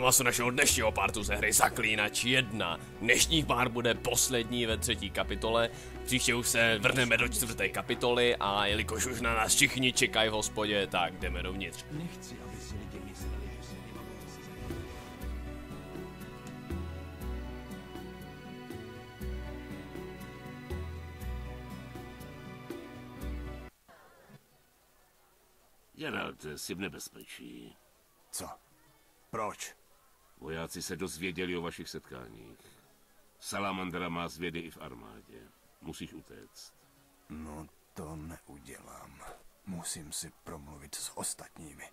Vítám vás u našeho dnešního partu ze hry Zaklínač 1. Dnešní pár bude poslední ve třetí kapitole. Příště už se vrhneme do čtvrté kapitoly a jelikož už na nás všichni čekají v hospodě, tak jdeme dovnitř. Nechci, aby si lidi mysleli, že se nemám Geralt, jsi v nebezpečí. Co? Proč? Vojáci se dozvěděli o vašich setkáních. Salamandra má zvědy i v armádě. Musíš utéct. No to neudělám. Musím si promluvit s ostatními.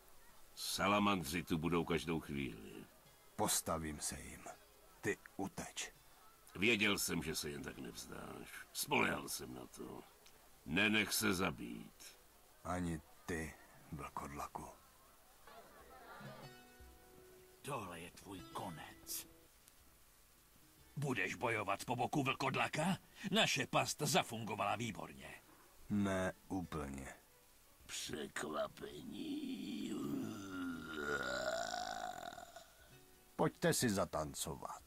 Salamandři tu budou každou chvíli. Postavím se jim. Ty uteč. Věděl jsem, že se jen tak nevzdáš. Spolehal jsem na to. Nenech se zabít. Ani ty, vlkodlaku. Tohle je tvůj konec. Budeš bojovat po boku vlkodlaka? Naše past zafungovala výborně. Ne úplně. Překvapení. Pojďte si zatancovat.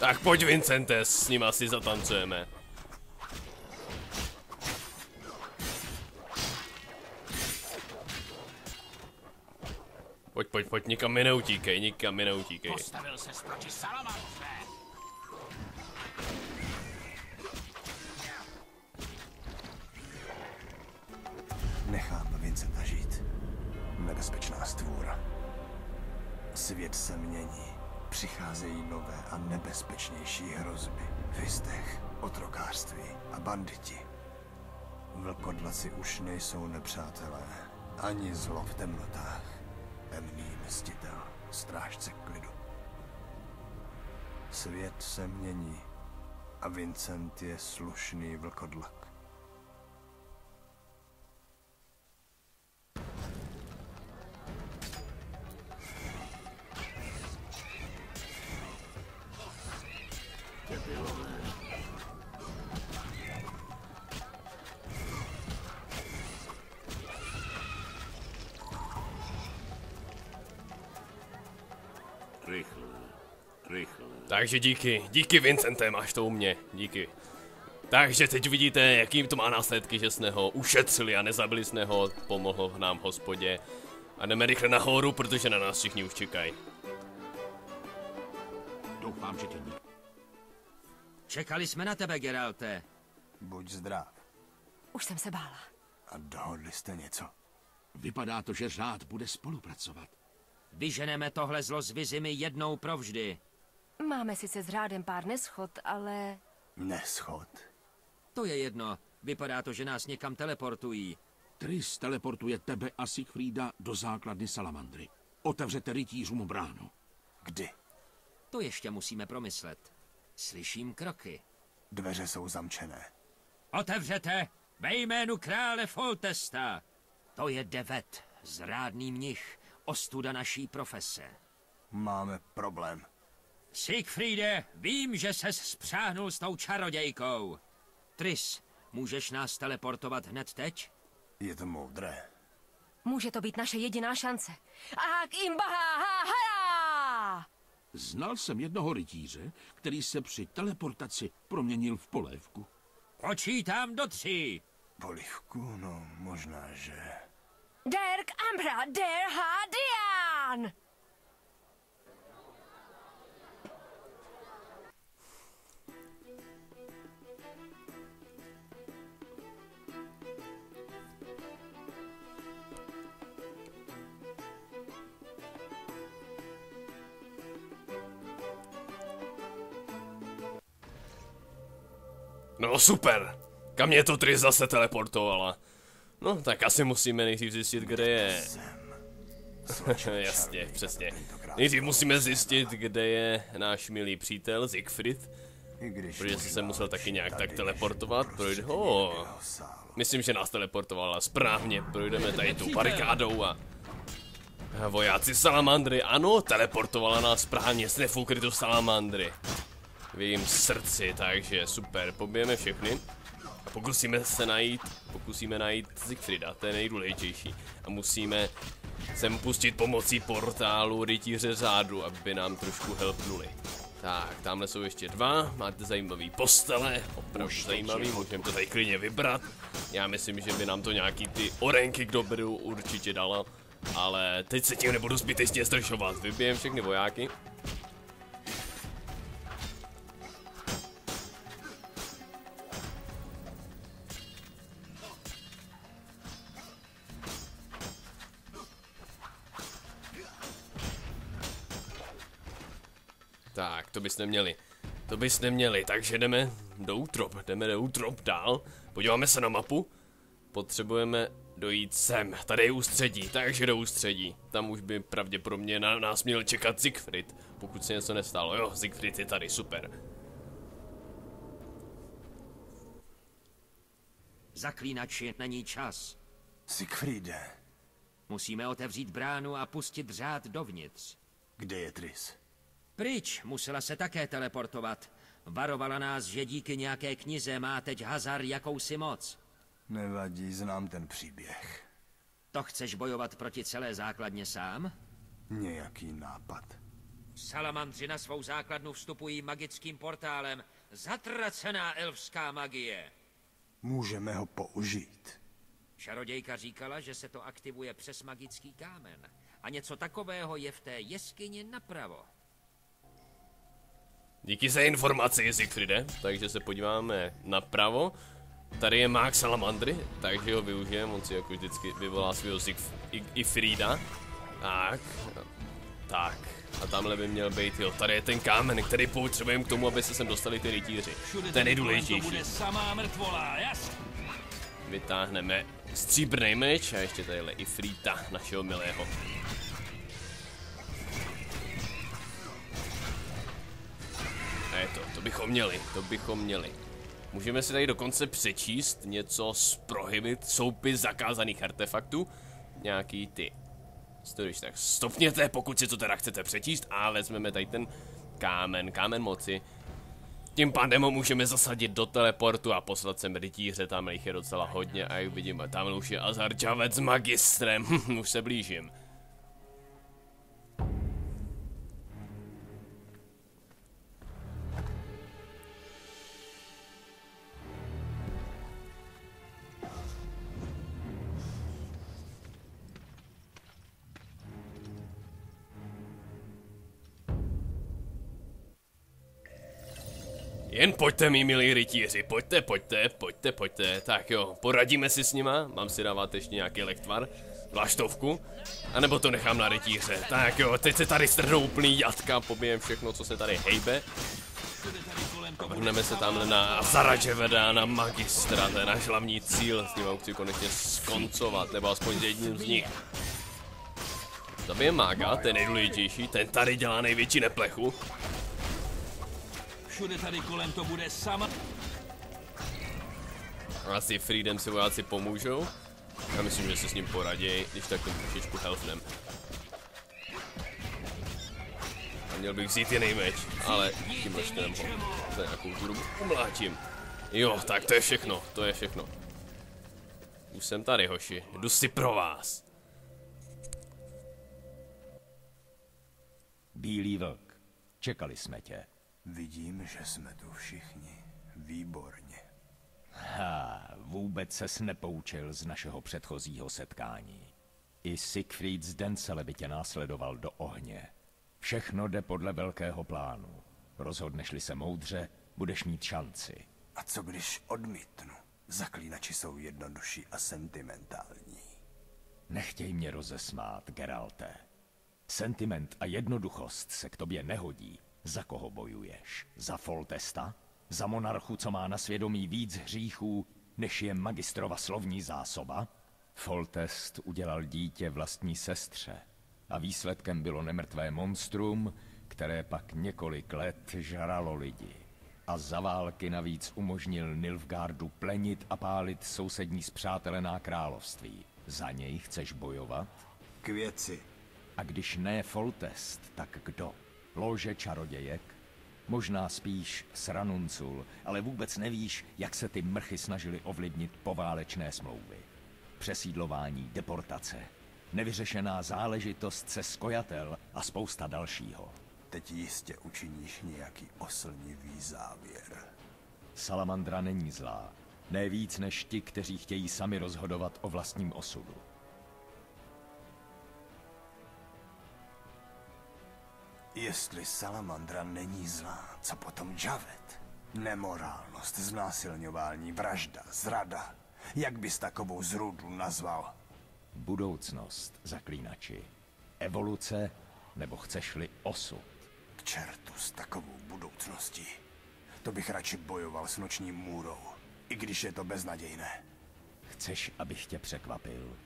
Tak pojď Vincente, s ním asi zatancujeme. Pojď, pojď, pojď, nikam mi neutíkej, nikam mi neutíkej. Postavil se proti salamandře. Nechám Vincenta žít. Nebezpečná stvůra. Svět se mění. Přicházejí nové a nebezpečnější hrozby. Vystech, otrokářství a banditi. Vlkodlaci už nejsou nepřátelé. Ani zlo v temnotách. Temný mstitel, strážce klidu. Svět se mění a Vincent je slušný vlkodlak. Takže díky, díky Vincente, máš to u mě, díky. Takže teď vidíte, jakým to má následky, že jsme ho ušetřili a nezabili jsme ho, pomohl nám v hospodě. A jdeme rychle nahoru, protože na nás všichni už čekají. Doufám, že tě nikdo... Čekali jsme na tebe, Geralte. Buď zdrav. Už jsem se bála. A dohodli jste něco? Vypadá to, že řád bude spolupracovat. Vyženeme tohle zlo z Vizimy jednou provždy. Máme sice s řádem pár neschod, ale Neschod. To je jedno. Vypadá to, že nás někam teleportují. Tris teleportuje tebe a Siegfrieda do základny Salamandry. Otevřete rytířům bránu. Kdy? To ještě musíme promyslet. Slyším kroky. Dveře jsou zamčené. Otevřete ve jménu krále Foltesta. To je Devet, zrádný mnich, ostuda naší profese. Máme problém. Siegfriede, vím, že ses spřáhnul s tou čarodějkou. Tris, můžeš nás teleportovat hned teď? Je to moudré. může to být naše jediná šance. Ak imbaha ha ha Znal jsem jednoho rytíře, který se při teleportaci proměnil v polévku. Počítám do tří. Polivku, no možná, že... Derk Ambra der Hadian! No super, kam mě to Tris zase teleportovala. No, tak asi musíme nejdřív zjistit, kde je. Jasně, přesně. Nejdřív musíme zjistit, kde je náš milý přítel Siegfried, protože možná, se musel taky nějak tak teleportovat. Projde ho. Myslím, že nás teleportovala správně. Projdeme tady tou barikádou a... Vojáci salamandry, ano, teleportovala nás správně z nefukrytu salamandry. V jejím srdci, takže super, pobijeme všechny. A pokusíme se najít, pokusíme najít Siegfrieda, to je nejdůležitější. A musíme sem pustit pomocí portálu rytíře řádu, aby nám trošku helpnuli. Tak, tamhle jsou ještě dva, máte zajímavý postele, opravdu zajímavý, můžeme to tady klidně vybrat. Já myslím, že by nám to nějaký ty orenky k dobru určitě dala. Ale teď se tím nebudu zbytečně stršovat, vybijem všechny vojáky. Bys neměli. To bys neměli, takže jdeme do útrop, jdeme do útrop dál. Podíváme se na mapu. Potřebujeme dojít sem, tady je ústředí, takže do ústředí. Tam už by pravděpodobně na nás měl čekat Siegfried, pokud se něco nestalo. Jo, Siegfried je tady, super. Zaklínači, není čas. Siegfriede, Musíme otevřít bránu a pustit řád dovnitř. kde je Tris? Pryč, musela se také teleportovat. Varovala nás, že díky nějaké knize má teď Hazar jakousi moc. Nevadí, znám ten příběh. To chceš bojovat proti celé základně sám? Nějaký nápad. Salamandři na svou základnu vstupují magickým portálem. Zatracená elfská magie. Můžeme ho použít. Čarodějka říkala, že se to aktivuje přes magický kámen. A něco takového je v té jeskyni napravo. Díky za informaci, Siegfriede. Takže se podíváme napravo. Tady je Mák Salamandry, takže ho využijeme, on si jako vždycky vyvolá svého Ifrida. Tak, tak. A tamhle by měl být, jo, tady je ten kámen, který potřebujeme k tomu, aby se sem dostali ty rytíři. Ten mrtvola, jasně? Vytáhneme stříbrný meč a ještě tadyhle Ifrita, našeho milého. Bychom měli, to bychom měli. Můžeme si tady dokonce přečíst něco z prohibit soupis zakázaných artefaktů. Nějaký ty. To když tak stopněte, pokud si to teda chcete přečíst a vezmeme tady ten kámen, kámen moci. Tím pádem ho můžeme zasadit do teleportu a poslat sem rytíře, tam jich je docela hodně a jak vidíme, tam už je Azarčavec s magistrem, už se blížím. Jen pojďte, mý milí rytíři, pojďte, pojďte, pojďte, pojďte. Tak jo, poradíme si s nima, mám si dávat ještě nějaký lektvar, vlaštovku, anebo to nechám na rytíře. Tak jo, teď se tady strhnou úplný jatka, pobijem všechno, co se tady hejbe. A vrhneme se tamhle na Zaraževeda, na magistra, to je náš hlavní cíl, s ním chci konečně skoncovat, nebo aspoň s jedním z nich. Zabije mága, ten nejdůležitější, ten tady dělá největší neplechu. Všude tady kolem to bude sama... Asi Freedom si vojáci pomůžou. Já myslím, že se s ním poraděj, když tak ten trošičku healthnem. A měl bych vzít jiný meč, ale tímhle štem ho za nějakou tu dobu umlátím. Jo, tak to je všechno, to je všechno. Už jsem tady, hoši, jdu si pro vás. Bílý vlk. Čekali jsme tě. Vidím, že jsme tu všichni. Výborně. Ha, vůbec ses nepoučil z našeho předchozího setkání. I Siegfried z Dencele by tě následoval do ohně. Všechno jde podle velkého plánu. Rozhodneš-li se moudře, budeš mít šanci. A co když odmítnu? Zaklínači jsou jednodušší a sentimentální. Nechtěj mě rozesmát, Geralte. Sentiment a jednoduchost se k tobě nehodí. Za koho bojuješ? Za Foltesta? Za monarchu, co má na svědomí víc hříchů, než je magistrova slovní zásoba? Foltest udělal dítě vlastní sestře a výsledkem bylo nemrtvé monstrum, které pak několik let žralo lidi. A za války navíc umožnil Nilfgaardu plenit a pálit sousední zpřátelená království. Za něj chceš bojovat? K věci. A když ne Foltest, tak kdo? Lože čarodějek? Možná spíš Sranuncul, ale vůbec nevíš, jak se ty mrchy snažili ovlivnit poválečné smlouvy. Přesídlování, deportace. Nevyřešená záležitost se skojatel a spousta dalšího. Teď jistě učiníš nějaký oslnivý závěr. Salamandra není zlá. Ne víc než ti, kteří chtějí sami rozhodovat o vlastním osudu. Jestli Salamandra není zlá, co potom Javed? Nemorálnost, znásilňování, vražda, zrada. Jak bys takovou zrudu nazval? Budoucnost, zaklínači. Evoluce, nebo chceš-li osud. K čertu s takovou budoucností. To bych radši bojoval s nočním můrou, i když je to beznadějné. Chceš, abych tě překvapil?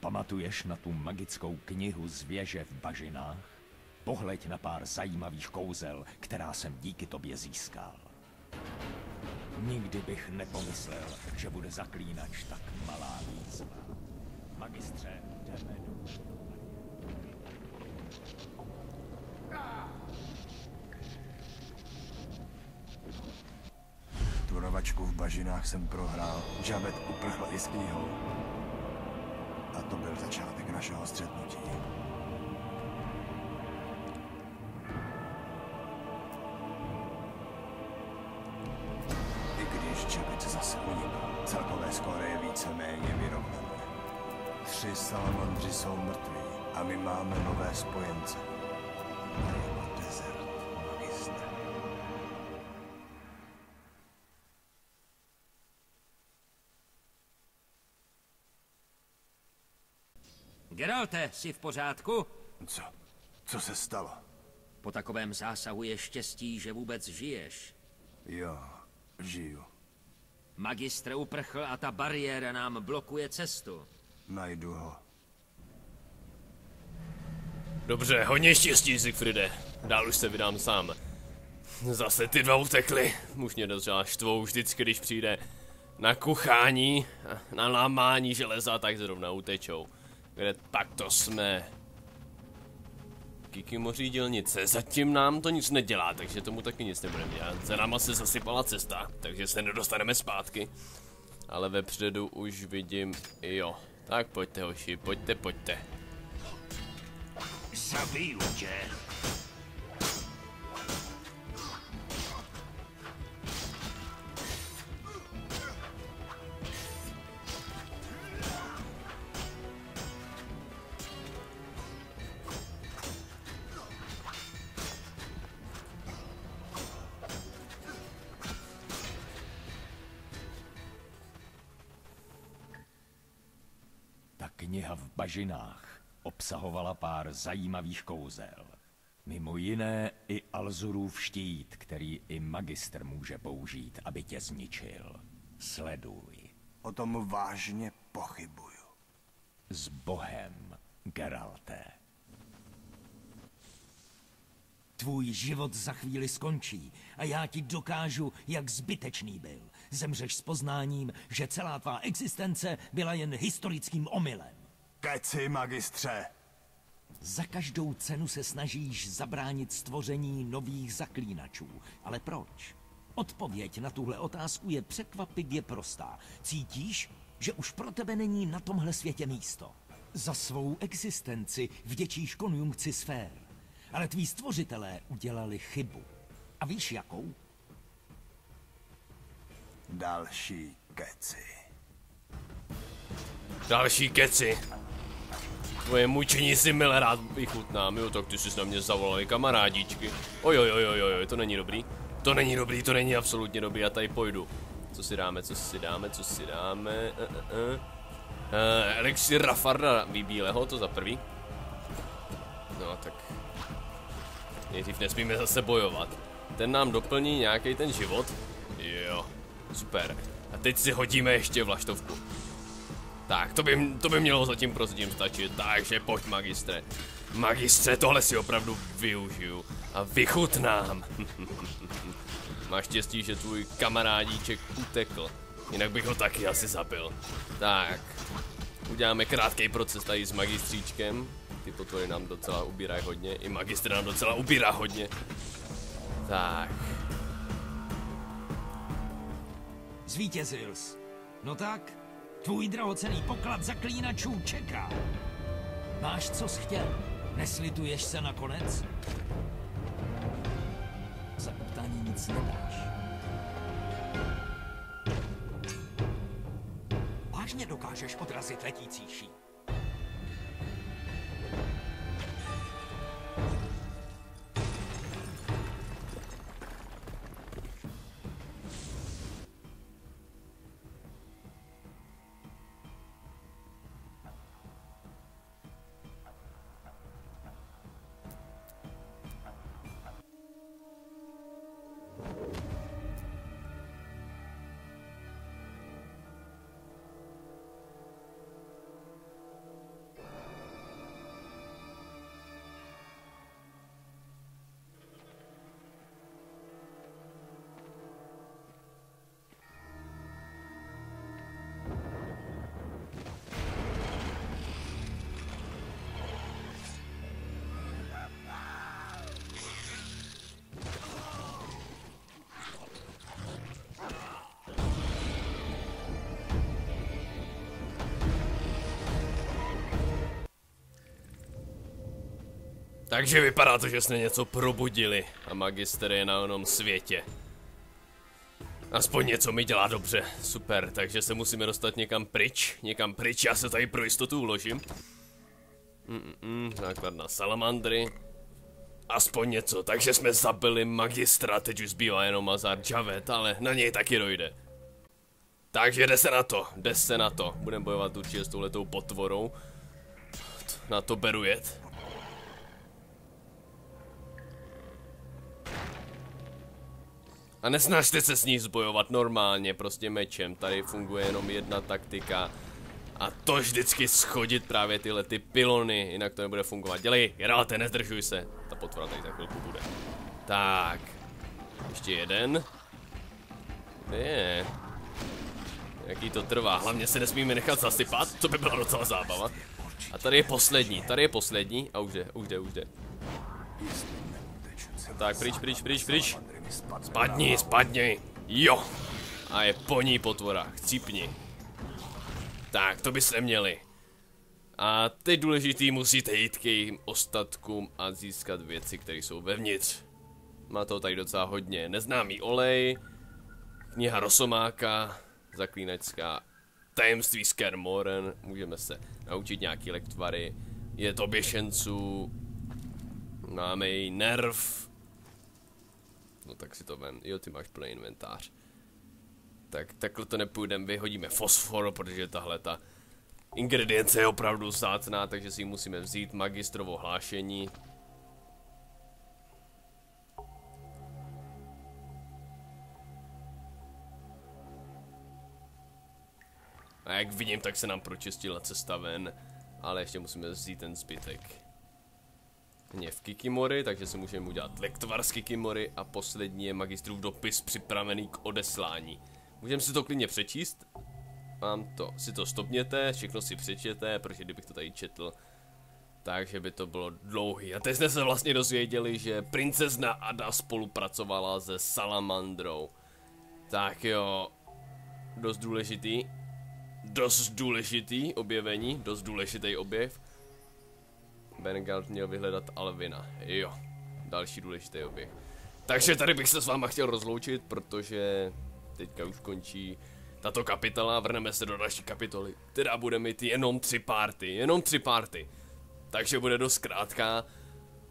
Pamatuješ na tu magickou knihu z věže v bažinách? Pohleď na pár zajímavých kouzel, která jsem díky tobě získal. Nikdy bych nepomyslel, že bude zaklínač tak malá výzva. Magistře, jdeme do... Tu rovačku v bažinách jsem prohrál, Javed uprchl i s knihou. A to byl začátek našeho střetnutí. Jsou mrtví a my máme nové spojence. Mariama Desert, magistra. Geralte, jsi v pořádku? Co? Co se stalo? Po takovém zásahu je štěstí, že vůbec žiješ. Jo, žiju. Magistr uprchl a ta bariéra nám blokuje cestu. Najdu ho. Dobře, hodně štěstí, Siegfriede. Dál už se vydám sám. Zase ty dva utekli. Už mě docela štvou vždycky, když přijde na kuchání, na lámání železa, tak zrovna utečou. Kde tak to jsme. Kiki moří dělnice, zatím nám to nic nedělá, takže tomu taky nic nebudeme dělat. Za náma se zasypala cesta, takže se nedostaneme zpátky. Ale vepředu už vidím, jo. Tak pojďte hoši, pojďte, pojďte. Zabiju tě. Kniha v bažinách obsahovala pár zajímavých kouzel. Mimo jiné i Alzurův štít, který i magistr může použít, aby tě zničil. Sleduj. O tom vážně pochybuju. S Bohem, Geralte. Tvůj život za chvíli skončí a já ti dokážu, jak zbytečný byl. Zemřeš s poznáním, že celá tvá existence byla jen historickým omylem. Keci, magistře! Za každou cenu se snažíš zabránit stvoření nových zaklínačů. Ale proč? Odpověď na tuhle otázku je překvapivě prostá. Cítíš, že už pro tebe není na tomhle světě místo. Za svou existenci vděčíš konjunkci sfér. Ale tví stvořitelé udělali chybu. A víš jakou? Další keci. Další keci. Tvoje mučení si milé rád vychutnám, jo, tak ty jsi na mě zavolali kamarádíčky. Oj, oj, oj, oj, oj, to není dobrý. To není dobrý, to není absolutně dobrý, já tady pojdu. Co si dáme, co si dáme, co si dáme, uh, uh, uh. Uh, elixir Rafarda vybíleho, to za prvý. No, tak... Nejdřív nesmíme zase bojovat. Ten nám doplní nějaký ten život. Jo, super. A teď si hodíme ještě vlaštovku. Tak, to by, to by mělo zatím prozatím stačit, takže pojď magistre. Magistře, tohle si opravdu využiju a vychutnám. Máš štěstí, že tvůj kamarádíček utekl, jinak bych ho taky asi zabil. Tak, uděláme krátký proces tady s magistříčkem. Ty potvory nám docela ubírají hodně, i magistr nám docela ubírá hodně. Tak, Zvítězil jsi. No tak, tvůj drahocený poklad zaklínačů čeká. Máš, co jsi chtěl? Neslituješ se nakonec? Za poptání nic nedáš. Vážně dokážeš odrazit letící šíp? Takže vypadá to, že jsme něco probudili a magister je na onom světě. Aspoň něco mi dělá dobře, super, takže se musíme dostat někam pryč, někam pryč, já se tady pro jistotu uložím. Mm, mm, základna salamandry. Aspoň něco, takže jsme zabili magistra, teď už zbývá jenom Mazar Javet, ale na něj taky dojde. Takže jde se na to, jde se na to. Budeme bojovat určitě s touhletou potvorou. Na to beru jet. A nesnažte se s ní zbojovat normálně, prostě mečem. Tady funguje jenom jedna taktika. A to vždycky schodit právě tyhle ty pilony, jinak to nebude fungovat. Dělej, Geralt, nezdržuj se. Ta potvora tady za chvilku bude. Tak. Ještě jeden. Kde je? Jaký to trvá, hlavně se nesmíme nechat zasypat, to by byla docela zábava. A tady je poslední, tady je poslední a už jde, už jde, už jde. Tak, pryč, pryč, pryč, pryč. Spadni, spadni. Jo. A je po ní potvora, chcípni. Tak, to byste měli. A teď důležitý musíte jít k jejím ostatkům a získat věci, které jsou vevnitř. Má to tady docela hodně. Neznámý olej, kniha Rosomáka, zaklínačská tajemství Skermoren, můžeme se naučit nějaký lektvary, je to běšenců, máme její nerv, no tak si to vem, jo ty máš plný inventář. Tak takhle to nepůjdeme, vyhodíme fosfor, protože tahle ta ingredience je opravdu zácná, takže si ji musíme vzít magistrovo hlášení. A jak vidím, tak se nám pročistila cesta ven, ale ještě musíme vzít ten zbytek. V Kikimori, takže si můžeme udělat lektvar z Kikimori a poslední je magistrův dopis připravený k odeslání. Můžeme si to klidně přečíst. Mám to, si to stopněte, všechno si přečtěte, protože kdybych to tady četl, takže by to bylo dlouhý. A teď jsme se vlastně dozvěděli, že princezna Ada spolupracovala se Salamandrou. Tak jo, dost důležitý. Dost důležitý objevení, dost důležitý objev. Bengalt měl vyhledat Alvina. Jo, další důležitý objev. Takže tady bych se s váma chtěl rozloučit, protože teďka už končí tato kapitola vrneme se do další kapitoly, která bude mít jenom tři party, jenom tři party. Takže bude dost krátká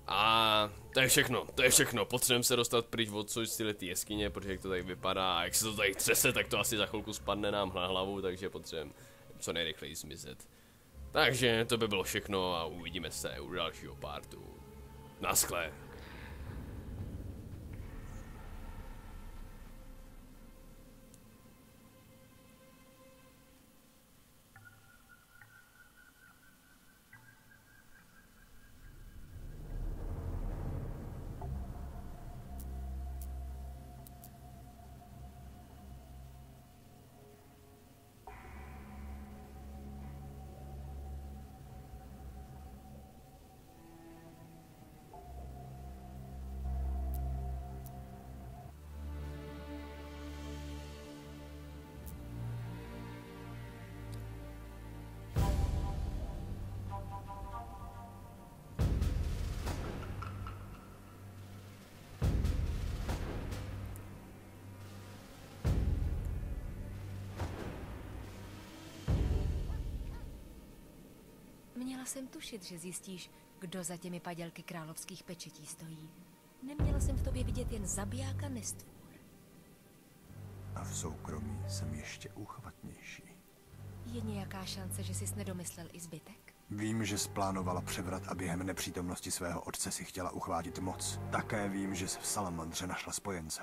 a to je všechno, to je všechno, potřebujeme se dostat pryč od tyhle ty jeskyně, protože jak to tady vypadá a jak se to tady třese, tak to asi za chvilku spadne nám na hlavu, takže potřebujeme co nejrychleji zmizet. Takže to by bylo všechno a uvidíme se u dalšího partu. Naschle. Neměla jsem tušit, že zjistíš, kdo za těmi padělky královských pečetí stojí. Neměla jsem v tobě vidět jen zabijáka nestvůr. A v soukromí jsem ještě úchvatnější. Je nějaká šance, že jsi nedomyslel i zbytek? Vím, že splánovala převrat a během nepřítomnosti svého otce si chtěla uchvátit moc. Také vím, že se v Salamandře našla spojence.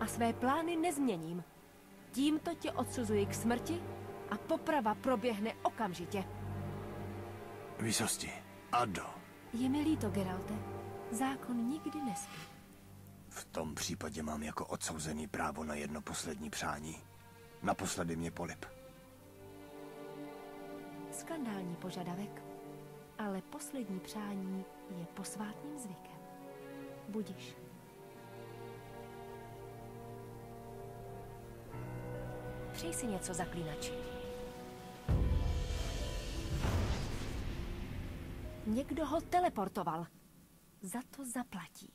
A své plány nezměním. Tímto tě odsuzuji k smrti a poprava proběhne okamžitě. Výsosti. Ado. Je mi líto, Geralte. Zákon nikdy nespí. V tom případě mám jako odsouzený právo na jedno poslední přání. Naposledy mě polip. Skandální požadavek. Ale poslední přání je posvátným zvykem. Budiš. Přej si něco, zaklínači. Někdo ho teleportoval. Za to zaplatí.